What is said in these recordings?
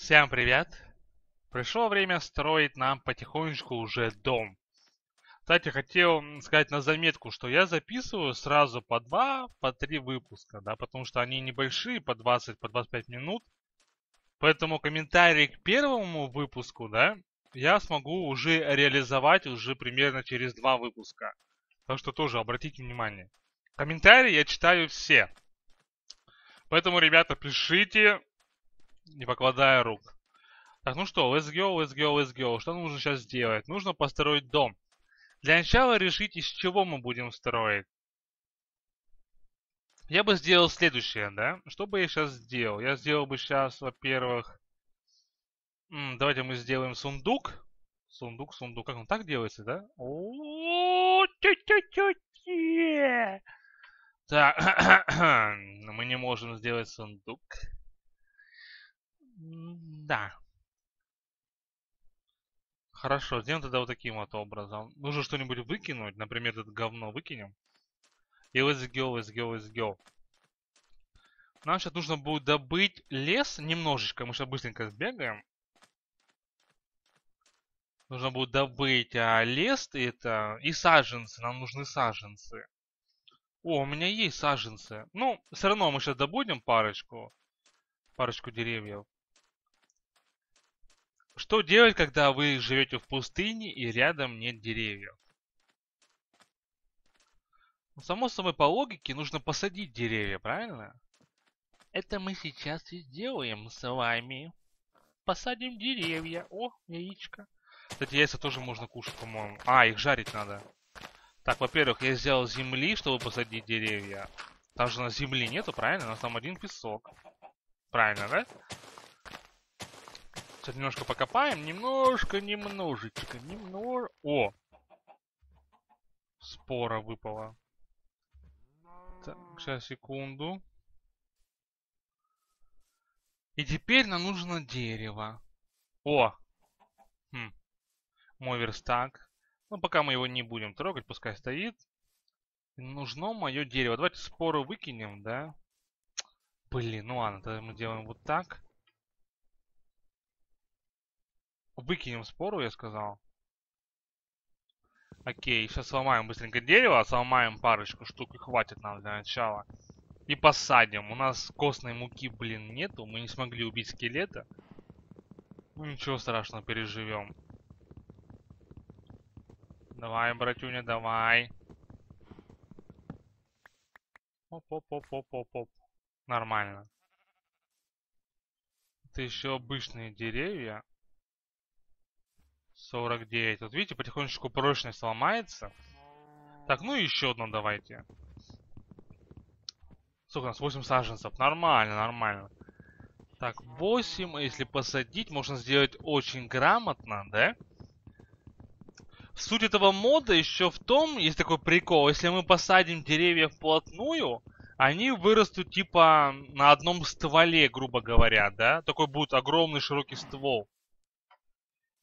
Всем привет! Пришло время строить нам потихонечку уже дом. Кстати, хотел сказать на заметку, что я записываю сразу по два, по три выпуска, да, потому что они небольшие, по 20, по 25 минут. Поэтому комментарий к первому выпуску, да, я смогу уже реализовать уже примерно через два выпуска. Так что тоже обратите внимание. Комментарии я читаю все. Поэтому, ребята, пишите, не покладая рук. Так, ну что, let's go, let's go, let's go. Что нужно сейчас сделать? Нужно построить дом. Для начала решите, из чего мы будем строить. Я бы сделал следующее, да? Что бы я сейчас сделал? Я сделал бы сейчас, во-первых... Давайте мы сделаем сундук. Сундук, сундук. Как он так делается, да? Так, мы не можем сделать сундук. Да. Хорошо, сделаем тогда вот таким вот образом. Нужно что-нибудь выкинуть. Например, это говно выкинем. И let's go, let's go, let's go. Нам сейчас нужно будет добыть лес немножечко. Мы сейчас быстренько сбегаем. Нужно будет добыть а, лес это и саженцы. Нам нужны саженцы. О, у меня есть саженцы. Ну, все равно мы сейчас добудем парочку. Парочку деревьев. Что делать, когда вы живете в пустыне и рядом нет деревьев? Ну, само собой, по логике, нужно посадить деревья, правильно? Это мы сейчас и сделаем с вами. Посадим деревья. О, яичко. Кстати, яйца тоже можно кушать, по-моему. А, их жарить надо. Так, во-первых, я сделал земли, чтобы посадить деревья. Там же у нас земли нету, правильно? У нас там один песок. Правильно, да? Сейчас немножко покопаем. Немножко, немножечко, немного. О! Спора выпала. Так, сейчас, секунду. И теперь нам нужно дерево. О! Хм. Мой верстак. Ну, пока мы его не будем трогать, пускай стоит. Нужно мое дерево. Давайте споры выкинем, да? Блин, ну ладно, тогда мы делаем вот так. Выкинем спору, я сказал. Окей, сейчас сломаем быстренько дерево, сломаем парочку штук и хватит нам для начала. И посадим. У нас костной муки, блин, нету. Мы не смогли убить скелета. Ну ничего страшного, переживем. Давай, братюня, давай. Оп-оп-оп-оп-оп-оп. Нормально. Это еще обычные деревья. 49. Вот видите, потихонечку прочность ломается. Так, ну и еще одно давайте. Сколько у нас? 8 саженцев. Нормально, нормально. Так, 8. Если посадить, можно сделать очень грамотно, да? Суть этого мода еще в том, есть такой прикол, если мы посадим деревья вплотную, они вырастут типа на одном стволе, грубо говоря, да? Такой будет огромный широкий ствол.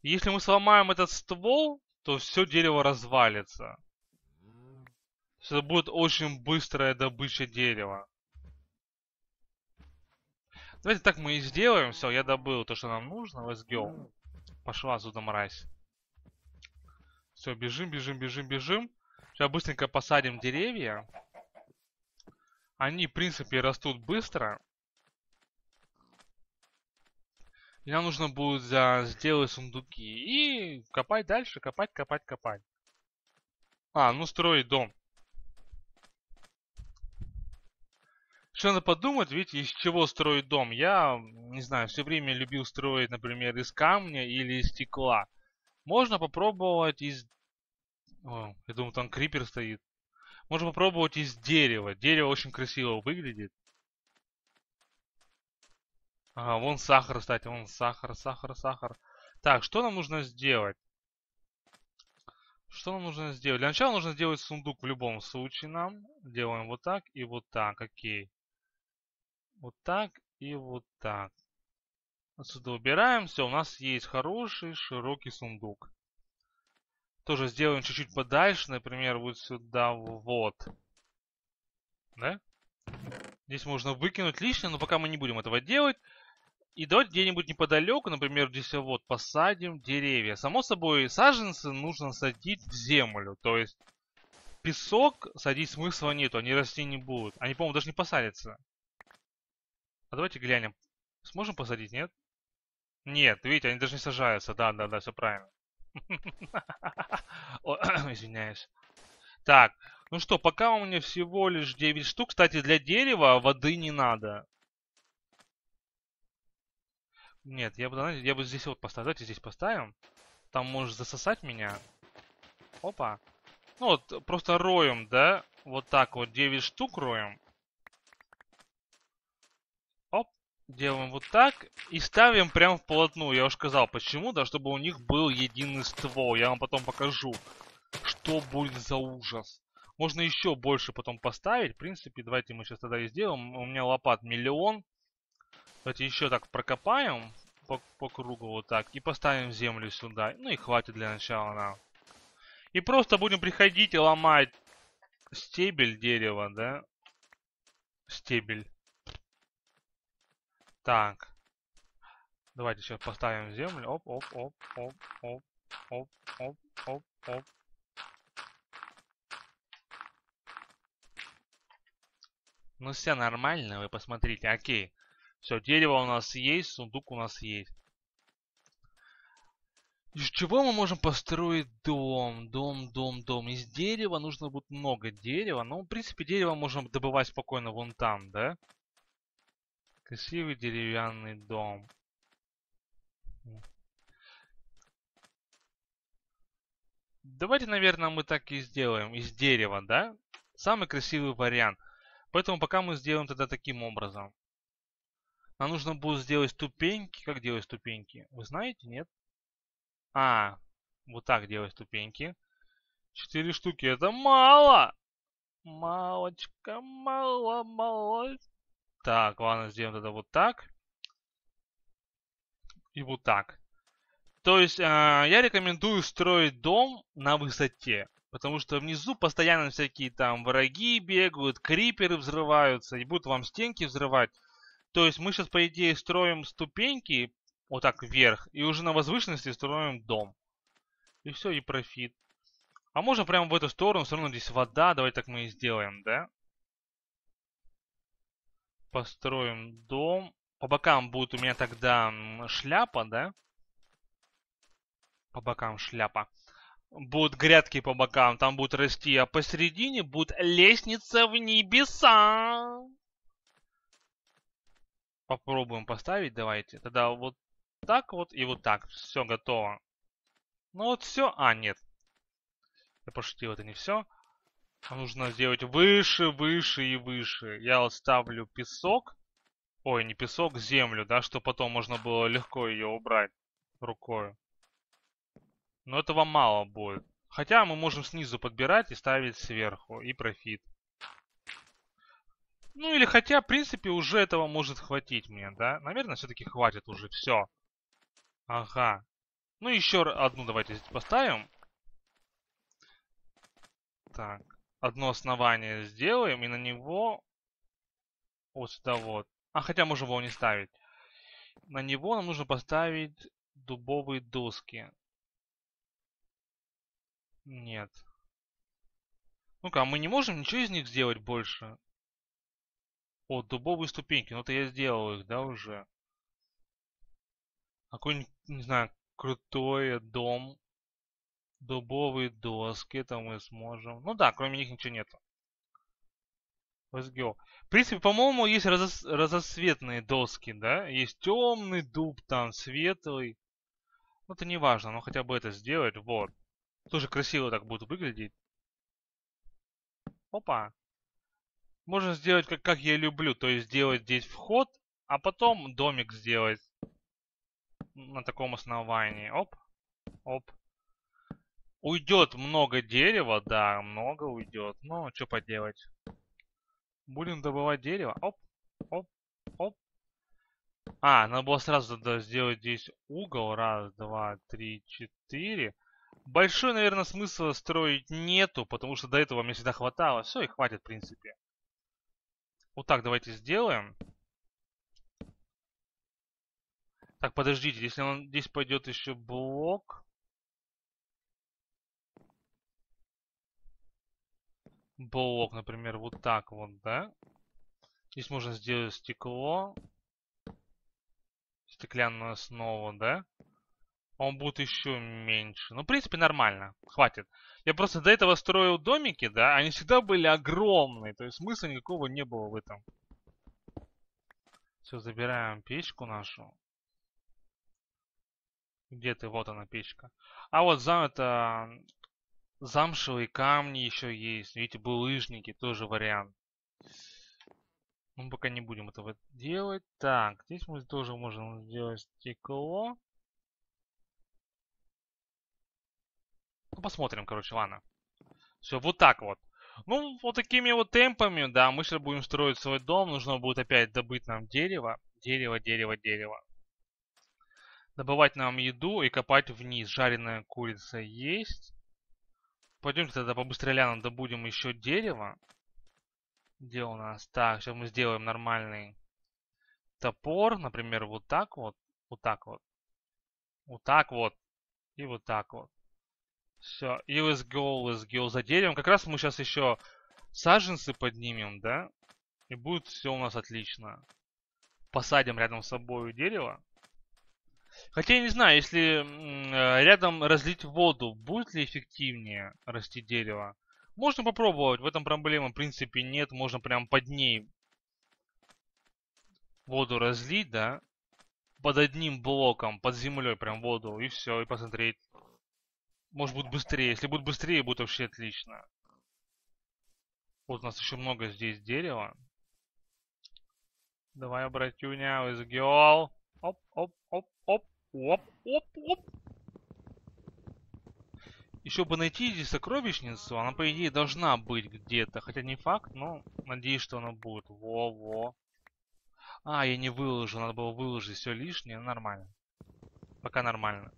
Если мы сломаем этот ствол, то все дерево развалится. Это будет очень быстрая добыча дерева. Давайте так мы и сделаем. Все, я добыл то, что нам нужно. Let's. Пошла отсюда мразь. Все, бежим, бежим, бежим, бежим. Сейчас быстренько посадим деревья. Они, в принципе, растут быстро. Нам нужно будет за... сделать сундуки. И копать дальше, копать, копать, копать. А, ну строить дом. Что надо подумать, видите, из чего строить дом. Я, не знаю, все время любил строить, например, из камня или из стекла. Можно попробовать из... О, я думаю, там крипер стоит. Можно попробовать из дерева. Дерево очень красиво выглядит. Ага, вон сахар, кстати, вон сахар, сахар, сахар. Так, что нам нужно сделать? Что нам нужно сделать? Для начала нужно сделать сундук в любом случае нам. Делаем вот так и вот так, окей. Вот так и вот так. Отсюда убираем. Все, у нас есть хороший широкий сундук. Тоже сделаем чуть-чуть подальше. Например, вот сюда вот. Да? Здесь можно выкинуть лишнее, но пока мы не будем этого делать. И давайте где-нибудь неподалеку, например, здесь вот посадим деревья. Само собой, саженцы нужно садить в землю. То есть песок садить смысла нету, они расти не будут. Они, по-моему, даже не посадятся. А давайте глянем. Сможем посадить, нет? Нет, видите, они даже не сажаются. Да, да, да, все правильно. Извиняюсь. Так, ну что, пока у меня всего лишь 9 штук. Кстати, для дерева воды не надо. Нет, я бы, я бы здесь вот поставил. Давайте здесь поставим. Там можешь засосать меня. Опа. Ну вот, просто роем, да? Вот так вот 9 штук роем. Оп. Делаем вот так. И ставим прям вплотную. Я уже сказал, почему? Да, чтобы у них был единый ствол. Я вам потом покажу, что будет за ужас. Можно еще больше потом поставить. В принципе, давайте мы сейчас тогда и сделаем. У меня лопат миллион. Давайте еще так прокопаем по, по кругу вот так. И поставим землю сюда. Ну и хватит для начала нам. И просто будем приходить и ломать стебель дерева, да? Стебель. Так. Давайте сейчас поставим землю. Оп, оп, оп, оп, оп, оп, оп, оп, оп. Ну все нормально, вы посмотрите. Окей. Все, дерево у нас есть, сундук у нас есть. Из чего мы можем построить дом? Дом, дом, дом. Из дерева нужно будет много дерева. Ну, в принципе, дерево можем добывать спокойно вон там, да? Красивый деревянный дом. Давайте, наверное, мы так и сделаем. Из дерева, да? Самый красивый вариант. Поэтому пока мы сделаем тогда таким образом. Нам нужно будет сделать ступеньки. Как делать ступеньки? Вы знаете, нет? А, вот так делать ступеньки. Четыре штуки. Это мало! Малочка, мало, мало. Так, ладно, сделаем тогда вот так. И вот так. То есть, э, я рекомендую строить дом на высоте. Потому что внизу постоянно всякие там враги бегают, криперы взрываются и будут вам стенки взрывать. То есть мы сейчас, по идее, строим ступеньки вот так вверх и уже на возвышенности строим дом. И все, и профит. А можно прямо в эту сторону, все равно здесь вода, давай так мы и сделаем, да? Построим дом. По бокам будет у меня тогда шляпа, да? По бокам шляпа будут грядки по бокам, там будут расти, а посередине будет лестница в небеса. Попробуем поставить, давайте. Тогда вот так вот и вот так. Все готово. Ну вот все. А, нет. Я пошутил, это не все. Нужно сделать выше, выше и выше. Я вот ставлю песок. Ой, не песок, землю, да, чтобы потом можно было легко ее убрать рукой. Но этого мало будет. Хотя мы можем снизу подбирать и ставить сверху. И профит. Ну или хотя, в принципе, уже этого может хватить мне, да? Наверное, все-таки хватит уже. Все. Ага. Ну еще одну давайте здесь поставим. Так. Одно основание сделаем. И на него... Вот сюда вот. А хотя можем его не ставить. На него нам нужно поставить дубовые доски. Нет. Ну-ка, а мы не можем ничего из них сделать больше? О, дубовые ступеньки. Ну-то я сделал их, да, уже? Какой-нибудь, не знаю, крутой дом. Дубовые доски, это мы сможем. Ну да, кроме них ничего нет. Let's go. В принципе, по-моему, есть разос разосветные доски, да? Есть темный дуб, там, светлый. Ну, это не важно, но хотя бы это сделать. Вот. Тоже красиво так будет выглядеть. Опа. Можно сделать, как, как я люблю. То есть сделать здесь вход, а потом домик сделать на таком основании. Оп. Оп. Уйдет много дерева, да, много уйдет. Но что поделать. Будем добывать дерево. Оп, оп, оп. А, надо было сразу да, сделать здесь угол. Раз, два, три, четыре. Большой, наверное, смысла строить нету, потому что до этого мне всегда хватало. Все, и хватит, в принципе. Вот так давайте сделаем. Так, подождите, если он здесь пойдет еще блок. Блок, например, вот так вот, да? Здесь можно сделать стекло. Стеклянную основу, да? Он будет еще меньше. Ну, в принципе, нормально. Хватит. Я просто до этого строил домики, да? Они всегда были огромные. То есть смысла никакого не было в этом. Все, забираем печку нашу. Где ты? Вот она, печка. А вот зам это... Замшевые камни еще есть. Видите, булыжники, тоже вариант. Мы пока не будем этого делать. Так, здесь мы тоже можем сделать стекло. Ну, посмотрим, короче, ладно. Все, вот так вот. Ну, вот такими вот темпами, да, мы сейчас будем строить свой дом. Нужно будет опять добыть нам дерево. Дерево, дерево, дерево. Добывать нам еду и копать вниз. Жареная курица есть. Пойдемте тогда побыстрее добудем еще дерево. Где у нас? Так, сейчас мы сделаем нормальный топор. Например, вот так вот. Вот так вот. Вот так вот. И вот так вот. Все. И let's go, let's go за деревом. Как раз мы сейчас еще саженцы поднимем, да? И будет все у нас отлично. Посадим рядом с собой дерево. Хотя я не знаю, если э, рядом разлить воду, будет ли эффективнее расти дерево? Можно попробовать, в этом проблемы в принципе нет. Можно прям под ней воду разлить, да? Под одним блоком, под землей прям воду, и все, и посмотреть. Может будет быстрее. Если будет быстрее, будет вообще отлично. Вот у нас еще много здесь дерева. Давай, братюня, let's go. Оп, оп, оп, оп, оп, оп, оп. Еще бы найти здесь сокровищницу. Она, по идее, должна быть где-то. Хотя не факт, но надеюсь, что она будет. Во-во. А, я не выложил. Надо было выложить все лишнее. Нормально. Пока нормально.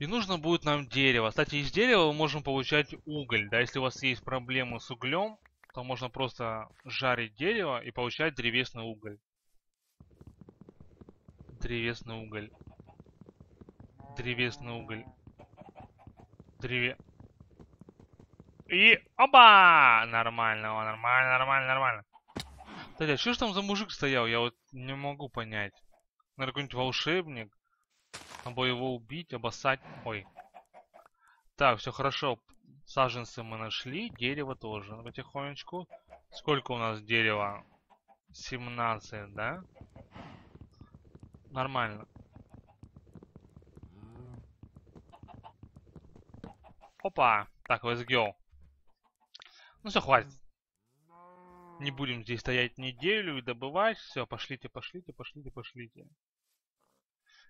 И нужно будет нам дерево. Кстати, из дерева мы можем получать уголь. Да, если у вас есть проблемы с углем, то можно просто жарить дерево и получать древесный уголь. Древесный уголь древесный уголь. Древе... И... Оба! Нормально, нормально, нормально, нормально. Кстати, а что ж там за мужик стоял? Я вот не могу понять. Наверное, какой-нибудь волшебник. Надо его убить, обоссать. Ой. Так, все хорошо. Саженцы мы нашли. Дерево тоже. Потихонечку. Сколько у нас дерева? 17, да? Нормально. Опа. Так, let's go. Ну все, хватит. Не будем здесь стоять неделю и добывать. Все, пошлите, пошлите, пошлите, пошлите.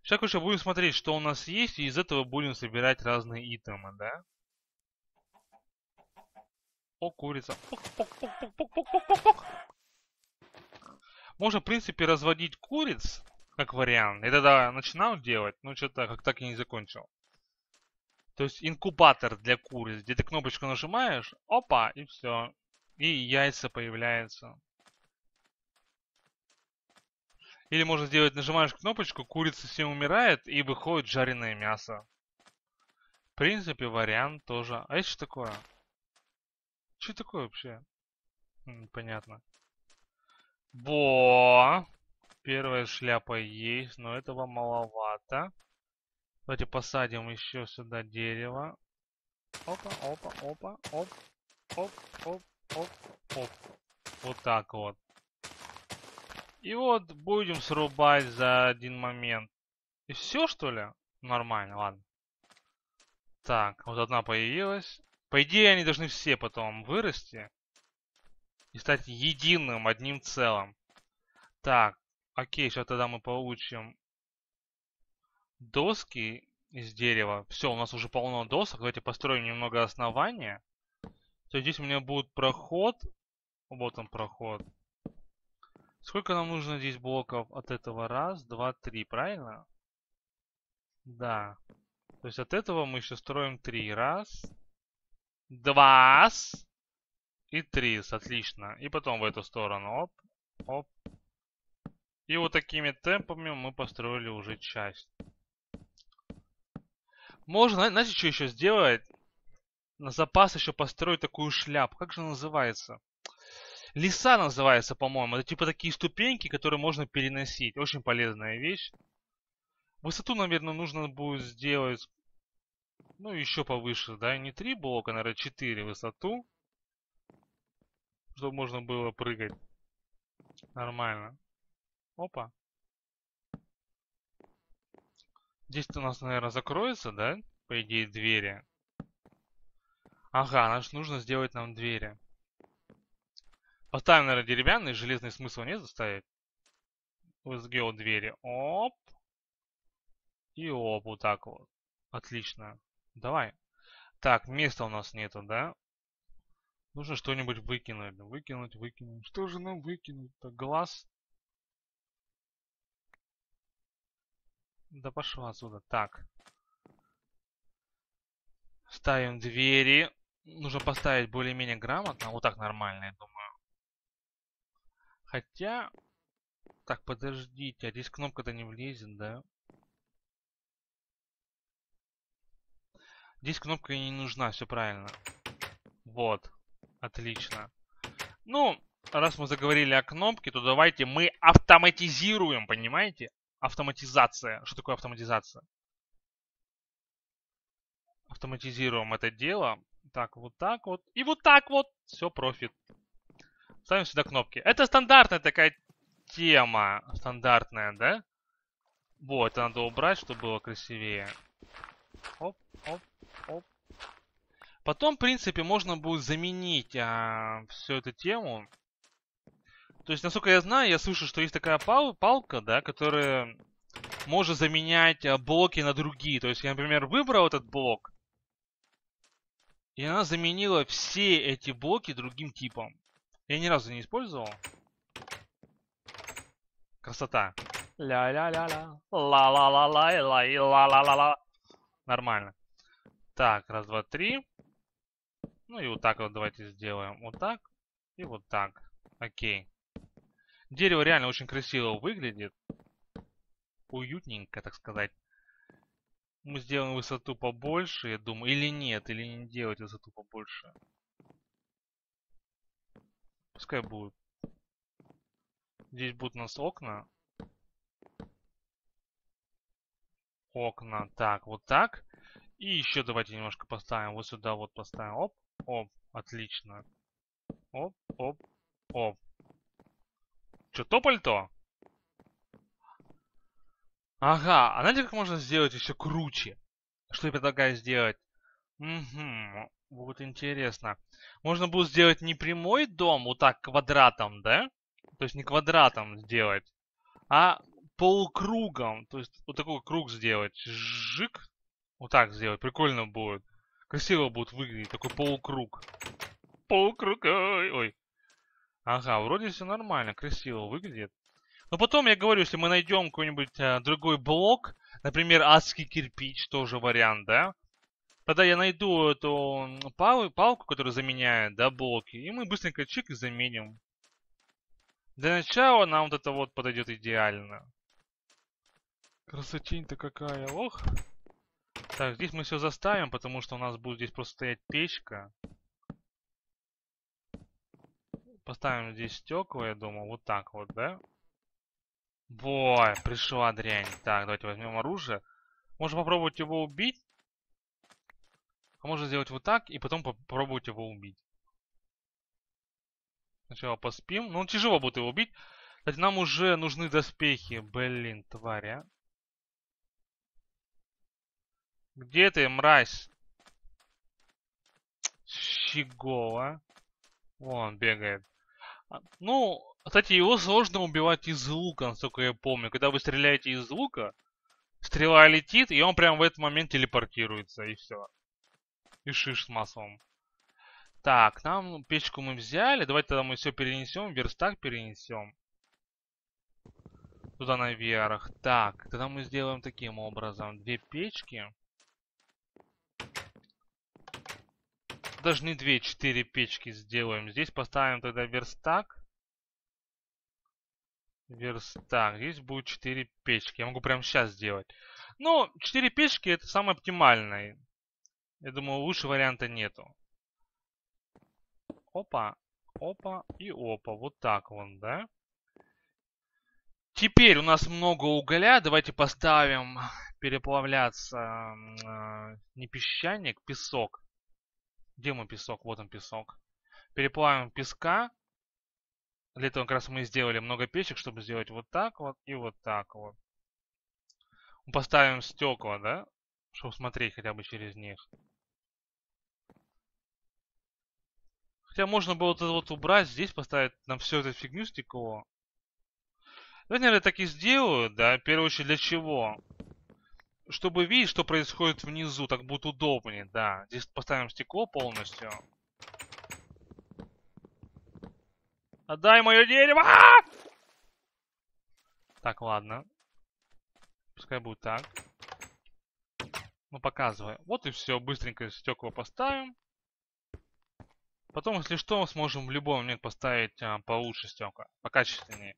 Сейчас, короче, будем смотреть, что у нас есть, и из этого будем собирать разные итемы, да? О, курица. Можно, в принципе, разводить куриц, как вариант. Я тогда начинал делать, но что-то как так и не закончил. То есть инкубатор для куриц, где ты кнопочку нажимаешь, опа, и все. И яйца появляются. Или можно сделать, нажимаешь кнопочку, курица все умирает и выходит жареное мясо. В принципе, вариант тоже. А это что такое? Что такое вообще? Непонятно. Бо! Первая шляпа есть, но этого маловато. Давайте посадим еще сюда дерево. Опа, опа, опа, оп, оп, оп, оп, оп. Вот так вот. И вот будем срубать за один момент. И все, что ли? Нормально, ладно. Так, вот одна появилась. По идее, они должны все потом вырасти. И стать единым, одним целым. Так, окей, сейчас тогда мы получим доски из дерева. Все, у нас уже полно досок. Давайте построим немного основания. То здесь у меня будет проход. Вот он проход. Сколько нам нужно здесь блоков от этого? Раз, два, три, правильно? Да. То есть от этого мы еще строим три. Раз, два и три. Отлично. И потом в эту сторону. Оп, оп. И вот такими темпами мы построили уже часть. Можно, знаете, что еще сделать? На запас еще построить такую шляпу. Как же называется? Леса называется, по-моему. Это типа такие ступеньки, которые можно переносить. Очень полезная вещь. Высоту, наверное, нужно будет сделать, ну, еще повыше, да? Не 3 блока, наверное, 4 высоту. Чтобы можно было прыгать. Нормально. Опа. Здесь у нас, наверное, закроется, да? По идее, двери. Ага, наш нужно сделать нам двери. Поставим, наверное, деревянный, железный смысл нет заставить. SGO двери. Оп. И оп, вот так вот. Отлично. Давай. Так, места у нас нету, да? Нужно что-нибудь выкинуть. Выкинуть, выкинуть. Что же нам выкинуть-то? Глаз? Да пошел отсюда. Так. Ставим двери. Нужно поставить более-менее грамотно. Вот так нормально, я думаю. Хотя... Так, подождите. А здесь кнопка-то не влезет, да? Здесь кнопка не нужна, все правильно. Вот. Отлично. Ну, раз мы заговорили о кнопке, то давайте мы автоматизируем, понимаете? Автоматизация. Что такое автоматизация? Автоматизируем это дело. Так, вот так вот. И вот так вот. Все, профит. Ставим сюда кнопки. Это стандартная такая тема. Стандартная, да? Вот, это надо убрать, чтобы было красивее. Оп, оп, оп. Потом, в принципе, можно будет заменить а, всю эту тему то есть, насколько я знаю, я слышу, что есть такая пал палка, да, которая может заменять а, блоки на другие. То есть, я, например, выбрал этот блок, и она заменила все эти блоки другим типом. Я ни разу не использовал. Красота. Ля-ля-ля-ля. Ла-ла-ла-ла-ла. Ла-ла-ла-ла. Нормально. Так, раз, два, три. Ну и вот так вот давайте сделаем. Вот так и вот так. Окей. Дерево реально очень красиво выглядит. Уютненько, так сказать. Мы сделаем высоту побольше, я думаю. Или нет, или не делать высоту побольше. Пускай будет. Здесь будут у нас окна. Окна. Так, вот так. И еще давайте немножко поставим. Вот сюда вот поставим. Оп, оп. Отлично. Оп, оп, оп. Что, тополь-то? Ага, а знаете, как можно сделать еще круче? Что я предлагаю сделать? Угу, вот интересно. Можно будет сделать не прямой дом, вот так квадратом, да? То есть не квадратом сделать, а полукругом. То есть вот такой круг сделать. Жик. Вот так сделать. Прикольно будет. Красиво будет выглядеть. Такой полукруг. Полукруг. Ой, ой. Ага, вроде все нормально, красиво выглядит. Но потом, я говорю, если мы найдем какой-нибудь а, другой блок, например, адский кирпич, тоже вариант, да? Тогда я найду эту пал палку, которая заменяет, да, блоки, и мы быстренько чик и заменим. Для начала нам вот это вот подойдет идеально. Красотень-то какая, ох. Так, здесь мы все заставим, потому что у нас будет здесь просто стоять печка. Поставим здесь стекла, я думаю, вот так вот, да? Бой, пришла дрянь. Так, давайте возьмем оружие. Можно попробовать его убить. А можно сделать вот так, и потом попробовать его убить. Сначала поспим. Ну, тяжело будет его убить. Кстати, нам уже нужны доспехи. Блин, тварь, а. Где ты, мразь? Щегова. Вон, бегает. А, ну, кстати, его сложно убивать из лука, насколько я помню. Когда вы стреляете из лука, стрела летит, и он прям в этот момент телепортируется, и все. И шиш с маслом. Так, нам печку мы взяли. Давайте тогда мы все перенесем, верстак перенесем. Туда наверх. Так, тогда мы сделаем таким образом. Две печки. даже не две, четыре печки сделаем. Здесь поставим тогда верстак. Верстак. Здесь будет 4 печки. Я могу прямо сейчас сделать. Ну, 4 печки это самое оптимальное. Я думаю, лучше варианта нету. Опа, опа и опа. Вот так вон, да? Теперь у нас много угля. Давайте поставим переплавляться э, не песчаник, песок. Где мой песок? Вот он песок. Переплавим песка. Для этого как раз мы сделали много печек, чтобы сделать вот так вот и вот так вот. Поставим стекла, да? Чтобы смотреть хотя бы через них. Хотя можно было вот это вот убрать, здесь поставить нам всю эту фигню стекло. Давайте, наверное, так и сделаю, да, в первую очередь для чего? Чтобы видеть, что происходит внизу, так будет удобнее, да. Здесь поставим стекло полностью. Отдай мое дерево! Так, ладно. Пускай будет так. Ну, показывай. Вот и все. Быстренько стекла поставим. Потом, если что, сможем в любой момент поставить а, получше стекла. Покачественнее.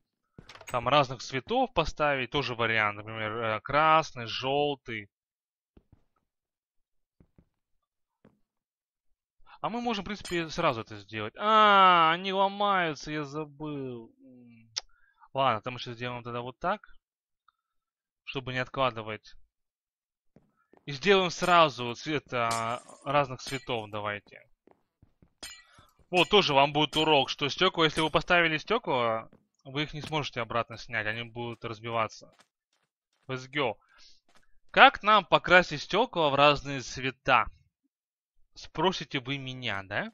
Там разных цветов поставить. Тоже вариант. Например, э, красный, желтый. А мы можем, в принципе, сразу это сделать. А, они ломаются, я забыл. Ладно, там мы сейчас сделаем тогда вот так. Чтобы не откладывать. И сделаем сразу цвета разных цветов, давайте. Вот, тоже вам будет урок, что стекла, если вы поставили стекла, вы их не сможете обратно снять, они будут разбиваться. Let's go. Как нам покрасить стекла в разные цвета? Спросите вы меня, да?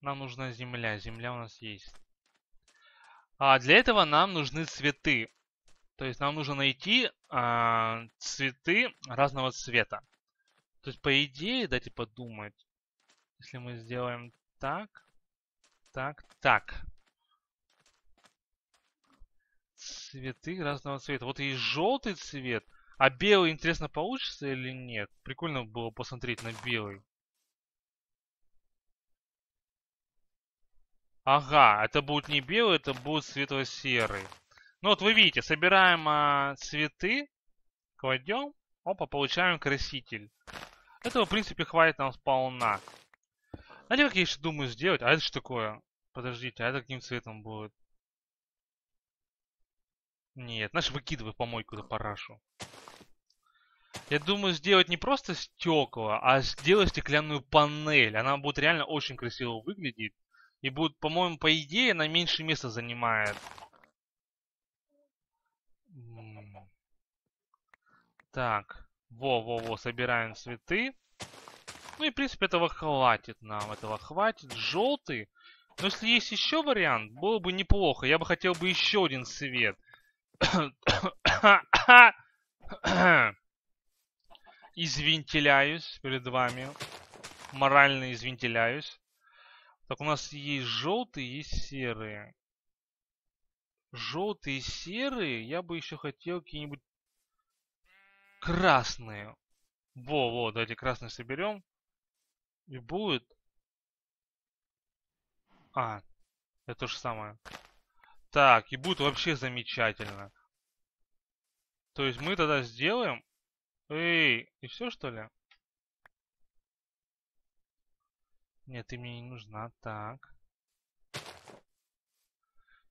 Нам нужна земля. Земля у нас есть. А для этого нам нужны цветы. То есть нам нужно найти а, цветы разного цвета. То есть, по идее, дайте подумать. Если мы сделаем так, так, так. Цветы разного цвета. Вот есть желтый цвет. А белый, интересно, получится или нет? Прикольно было посмотреть на белый. Ага, это будет не белый, это будет светло-серый. Ну вот вы видите, собираем а, цветы, кладем, опа, получаем краситель. Этого, в принципе, хватит нам сполна. Знаете, как я еще думаю сделать? А это что такое? Подождите, а это каким цветом будет? Нет, наш выкидывай помойку за парашу. Я думаю сделать не просто стекла, а сделать стеклянную панель. Она будет реально очень красиво выглядеть. И будет, по-моему, по идее, она меньше места занимает. Так. Во-во-во, собираем цветы. Ну и, в принципе, этого хватит нам. Этого хватит. Желтый. Но если есть еще вариант, было бы неплохо. Я бы хотел бы еще один цвет. Извинтеляюсь перед вами. Морально извинтеляюсь. Так, у нас есть желтые, есть серые. Желтые и серые. Я бы еще хотел какие-нибудь красные. Во, во, давайте красные соберем. И будет... А, это то же самое. Так, и будет вообще замечательно. То есть мы тогда сделаем Эй, и все что ли? Нет, ты мне не нужна. Так.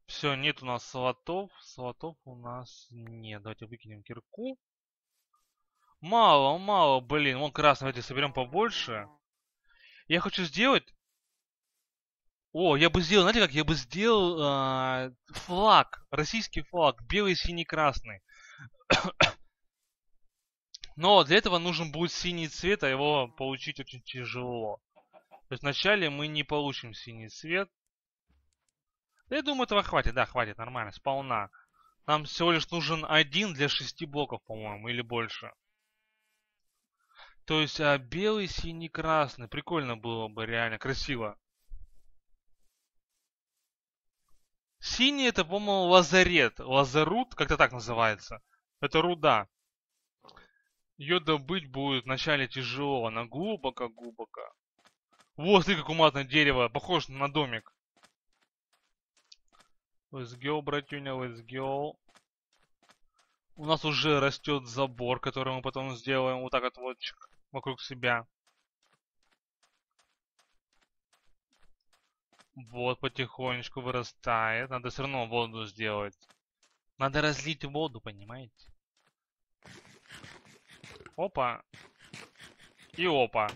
Все, нет у нас слотов. Слотов у нас нет. Давайте выкинем кирку. Мало, мало, блин. Вон красный. Давайте соберем побольше. Я хочу сделать... О, я бы сделал, знаете как? Я бы сделал э, флаг. Российский флаг. Белый, синий, красный. Но для этого нужен будет синий цвет, а его получить очень тяжело. То есть вначале мы не получим синий цвет. я думаю, этого хватит. Да, хватит, нормально, сполна. Нам всего лишь нужен один для шести блоков, по-моему, или больше. То есть а, белый, синий, красный. Прикольно было бы, реально, красиво. Синий это, по-моему, лазарет. Лазарут, как-то так называется. Это руда. Ее добыть будет вначале тяжело, она глубоко-глубоко. Вот, смотри, как уматное дерево, похож на домик. Let's go, братюня, let's go. У нас уже растет забор, который мы потом сделаем вот так вот вокруг себя. Вот, потихонечку вырастает. Надо все равно воду сделать. Надо разлить воду, понимаете? Опа. И опа.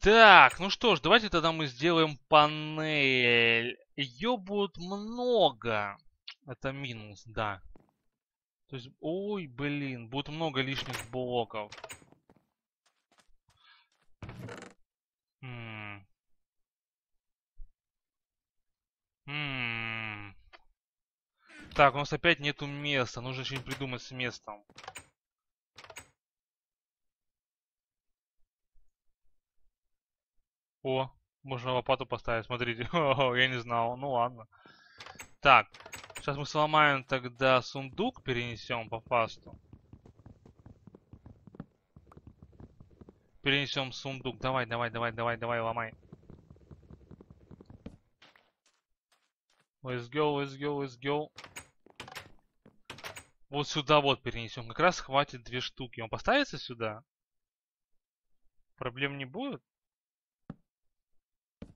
Так, ну что ж, давайте тогда мы сделаем панель. Ее будет много. Это минус, да. То есть, ой, блин, будет много лишних блоков. Так, у нас опять нету места. Нужно что-нибудь придумать с местом. О, можно лопату поставить, смотрите. Я не знал. Ну ладно. Так, Сейчас мы сломаем тогда сундук, перенесем по фасту. Перенесем сундук. Давай, давай, давай, давай, давай, ломай. Let's go, let's go, let's go. Вот сюда вот перенесем. Как раз хватит две штуки. Он поставится сюда? Проблем не будет?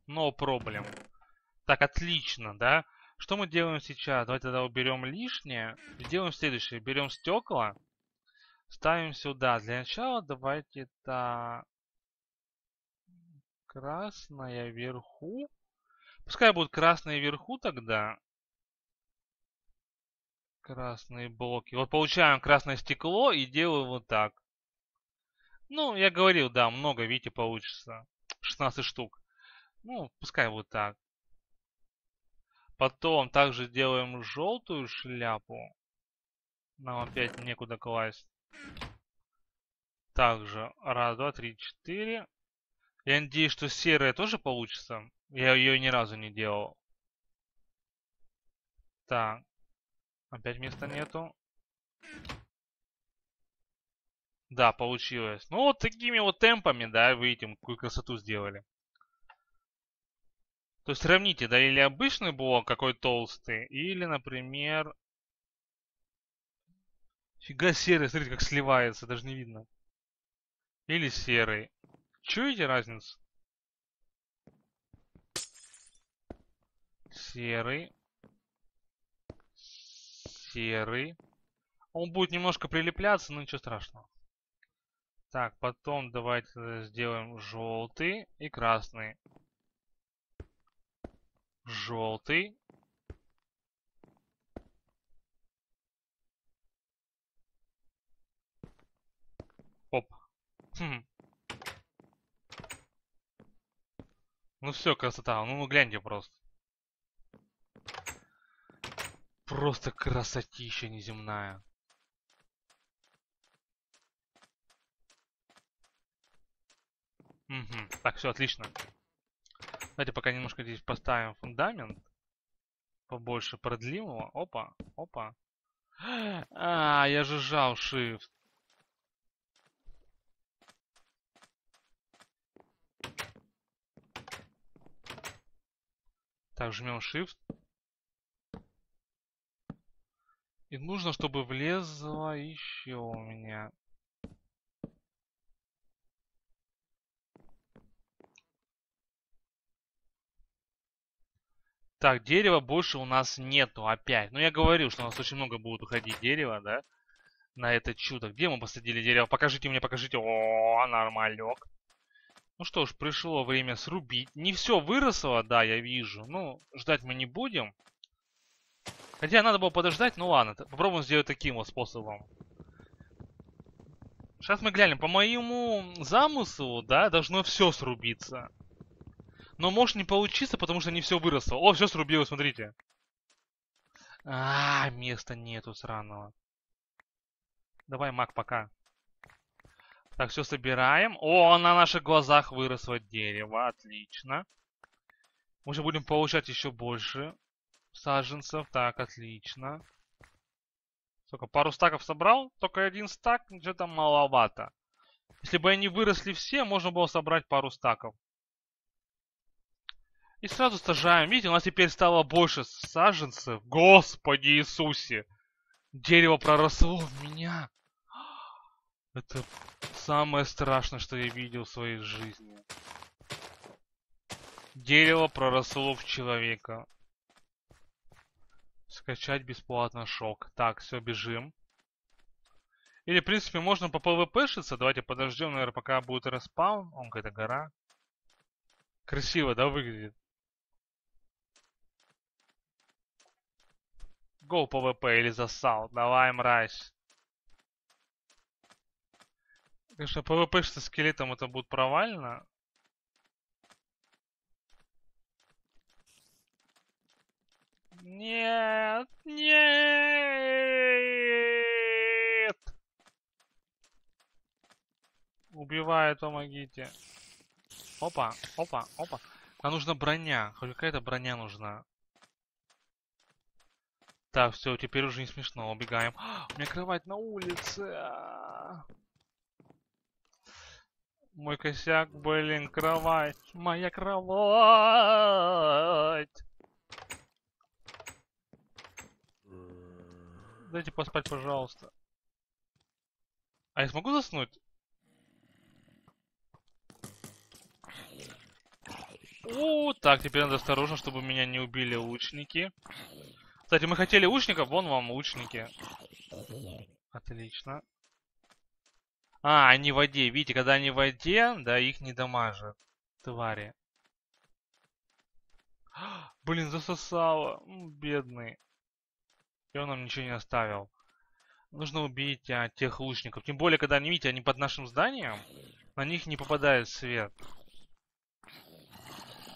No проблем. Так, отлично, да? Что мы делаем сейчас? Давайте тогда уберем лишнее. Сделаем следующее. Берем стекла. Ставим сюда. Для начала давайте это красное вверху. Пускай будет красные вверху тогда. Красные блоки. Вот получаем красное стекло и делаю вот так. Ну, я говорил, да, много, видите, получится. 16 штук. Ну, пускай вот так. Потом также делаем желтую шляпу. Нам опять некуда класть. Также раз, два, три, четыре. Я надеюсь, что серая тоже получится. Я ее ни разу не делал. Так. Опять места нету. Да, получилось. Ну, вот такими вот темпами, да, вы видите, какую красоту сделали. То есть сравните, да, или обычный блок какой толстый, или, например... Фига серый, смотрите, как сливается, даже не видно. Или серый. Чуете разницу? Серый. Серый. Он будет немножко прилепляться, но ничего страшного. Так, потом давайте сделаем желтый и красный желтый. Оп. Хм. Ну все, красота. Ну, ну гляньте просто. Просто красотища неземная. Угу. Так, все, отлично. Давайте пока немножко здесь поставим фундамент. Побольше продлим его. Опа, опа. А, я же жал Shift. Так, жмем Shift. И нужно, чтобы влезло еще у меня. Так, дерева больше у нас нету опять. Ну, я говорил, что у нас очень много будет уходить дерева, да? На это чудо. Где мы посадили дерево? Покажите мне, покажите. О, нормалек. Ну что ж, пришло время срубить. Не все выросло, да, я вижу. Ну, ждать мы не будем. Хотя надо было подождать, ну ладно. Попробуем сделать таким вот способом. Сейчас мы глянем. По моему замыслу, да, должно все срубиться. Но может не получиться, потому что не все выросло. О, все срубилось, смотрите. А, места нету сраного. Давай, маг, пока. Так, все собираем. О, на наших глазах выросло дерево. Отлично. Мы же будем получать еще больше саженцев. Так, отлично. Сколько, пару стаков собрал? Только один стак? Что-то маловато. Если бы они выросли все, можно было собрать пару стаков. И сразу сажаем. Видите, у нас теперь стало больше саженцев. Господи Иисусе! Дерево проросло в меня. Это самое страшное, что я видел в своей жизни. Дерево проросло в человека. Скачать бесплатно шок. Так, все, бежим. Или, в принципе, можно по PVP шиться. Давайте подождем, наверное, пока будет respawn. Вон какая-то гора. Красиво, да, выглядит? Go PVP или зассал. Давай, мразь. Конечно, PVP со скелетом это будет провально. Нет, нет. Убивает, помогите. Опа, опа, опа. Нам нужна броня. Хоть какая-то броня нужна. Так, все, теперь уже не смешно. Убегаем. У меня кровать на улице. Мой косяк, блин, кровать. Моя кровать. Дайте поспать, пожалуйста. А я смогу заснуть? О, так, теперь надо осторожно, чтобы меня не убили лучники. Кстати, мы хотели лучников, вон вам лучники. Отлично. А, они в воде. Видите, когда они в воде, да, их не дамажат. Твари. Блин, засосало. Бедный. И он нам ничего не оставил. Нужно убить а, тех лучников. Тем более, когда они, видите, они под нашим зданием, на них не попадает свет.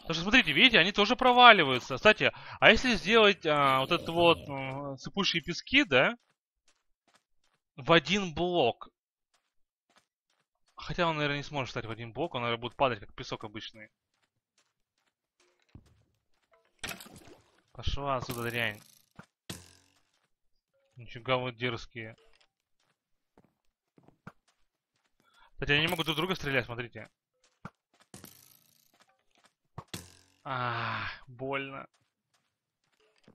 Потому что, смотрите, видите, они тоже проваливаются. Кстати, а если сделать а, вот этот вот а, пески, да, в один блок? Хотя он, наверное, не сможет стать в один блок, он, наверное, будет падать, как песок обычный. Пошла отсюда дрянь. Нифига вы дерзкие. Кстати, они могут друг друга стрелять, смотрите. А, больно.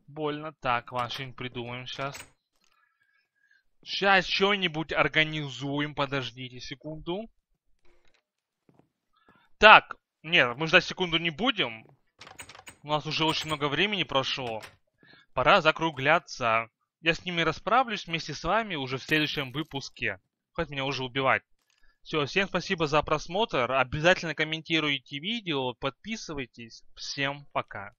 Больно. Так, ладно, что-нибудь придумаем сейчас. Сейчас что-нибудь организуем. Подождите секунду. Так, нет, мы ждать секунду не будем. У нас уже очень много времени прошло. Пора закругляться. Я с ними расправлюсь вместе с вами уже в следующем выпуске. Хоть меня уже убивать. Все, всем спасибо за просмотр. Обязательно комментируйте видео, подписывайтесь. Всем пока.